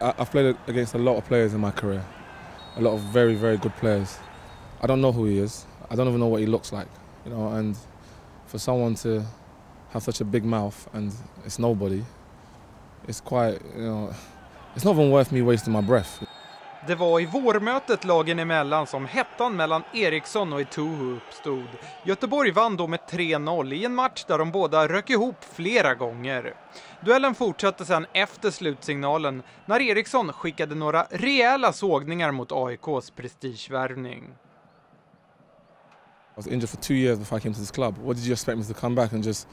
I've played against a lot of players in my career, a lot of very, very good players. I don't know who he is. I don't even know what he looks like, you know. And for someone to have such a big mouth and it's nobody, it's quite, you know, it's not even worth me wasting my breath. Det var i vårmötet lagen emellan som hettan mellan Eriksson och Eto'o uppstod. Göteborg vann då med 3-0 i en match där de båda rök ihop flera gånger. Duellen fortsatte sedan efter slutsignalen när Eriksson skickade några rejäla sågningar mot AIKs prestigevärvning. I was injured for two years before I came to this club. What did you expect me to come back and just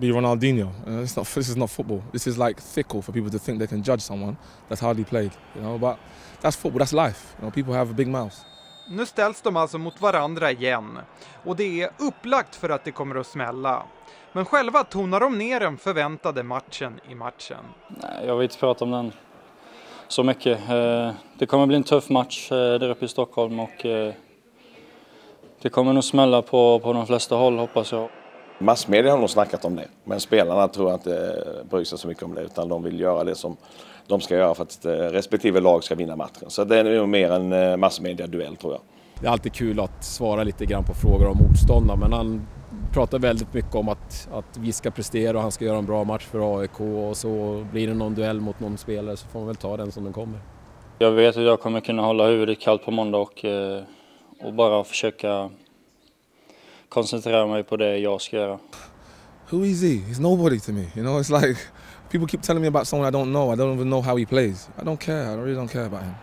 be Ronaldinho? Uh, it's not, this is not football. This is like fickle for people to think they can judge someone that's hardly played. You know, but that's football. That's life. You know, people have big mouths. Nu ställs de alltså mot varandra igen och det är upplagt för att det kommer att smälla. Men själva tonar de ner den förväntade matchen i matchen. Nej, jag vill inte prata om den så mycket. Eh, det kommer bli en tuff match eh, där uppe i Stockholm och eh, det kommer nog smälla på, på de flesta håll hoppas jag. Massmedia har nog snackat om det, men spelarna tror jag inte bryr sig så mycket om det utan de vill göra det som de ska göra för att respektive lag ska vinna matchen. Så det är nog mer en massmedia-duell tror jag. Det är alltid kul att svara lite grann på frågor om motståndare men han pratar väldigt mycket om att, att vi ska prestera och han ska göra en bra match för AIK och så blir det någon duell mot någon spelare så får man väl ta den som den kommer. Jag vet att jag kommer kunna hålla huvudet kallt på måndag och, och bara försöka koncentrera mig på det jag ska göra. Who is he? He's nobody to me. You know, it's like people keep telling me about someone I don't know. I don't even know how he plays. I don't care. I really don't care about him.